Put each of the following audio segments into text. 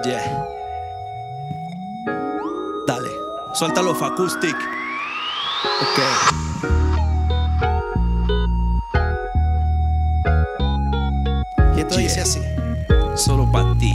Yeah. Dale, suéltalo Facustic. Ok. Y esto Yeah. dice así. Solo para ti.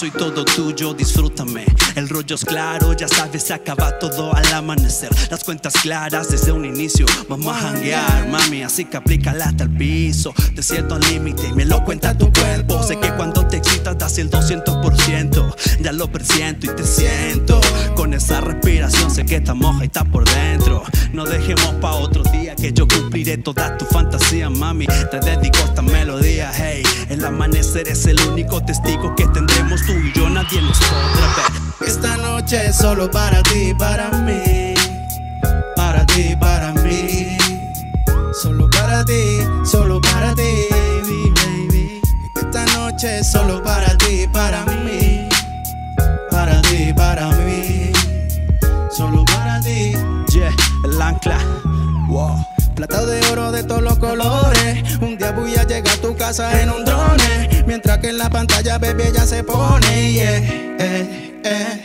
Soy todo tuyo, disfrútame. El rollo es claro, ya sabes, se acaba todo al amanecer. Las cuentas claras desde un inicio. Vamos a janguear, mami, así que aplícala hasta el piso. Te siento al límite y me lo cuenta tu cuerpo. Sé que cuando te excitas das el 200%. Ya lo presiento y te siento. Con esa respiración sé que está moja está por dentro. No dejemos pa' otro día que yo cumpliré todas tus fantasías, mami. Te dedico esta melodía, hey. El amanecer es el único testigo que tendremos tú y yo. Nadie nos podrá ver. Esta noche es solo para ti, para mí. Para ti, para mí. Solo para ti, solo para ti, baby, baby. Esta noche es solo para ti, para mí. Para ti, para mí. Solo para ti. Yeah, el ancla. Wow. Plata de oro de todos los colores. Un día voy a llegar a tu casa en un drone. La pantalla, baby, ella se pone. Yeah, eh, eh.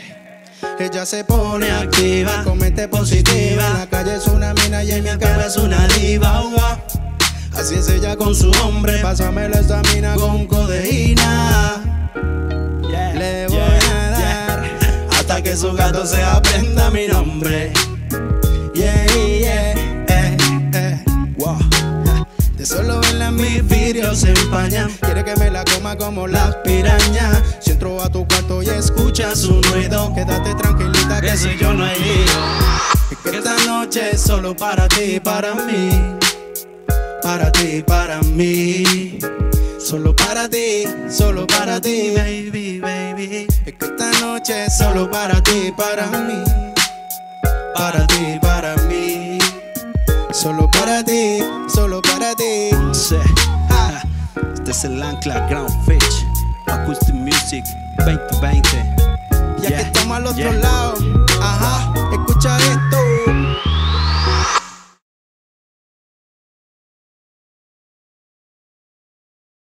Ella se pone activa, con mente positiva. En la calle es una mina y en mi cama es una diva. ua. Así es ella con su hombre. Pásame la estamina con codeína. Yeah, Le voy yeah, a yeah. dar hasta que su gato se aprenda mi nombre. De solo verla mis vídeos se empañan. Quiere que me la coma como las pirañas. Si entro a tu cuarto y escuchas un ruido, quédate tranquilita que si yo no ido. Es que esta noche es solo para ti, para mí. Para ti, para mí. Solo para ti, solo para ti, baby, baby. Es que esta noche es solo para ti, para mí. Para ti, para mí. Solo para ti, solo Este es el ancla Ground Fish. Acoustic Music 2020. Ya que Yeah, estamos al otro yeah. lado,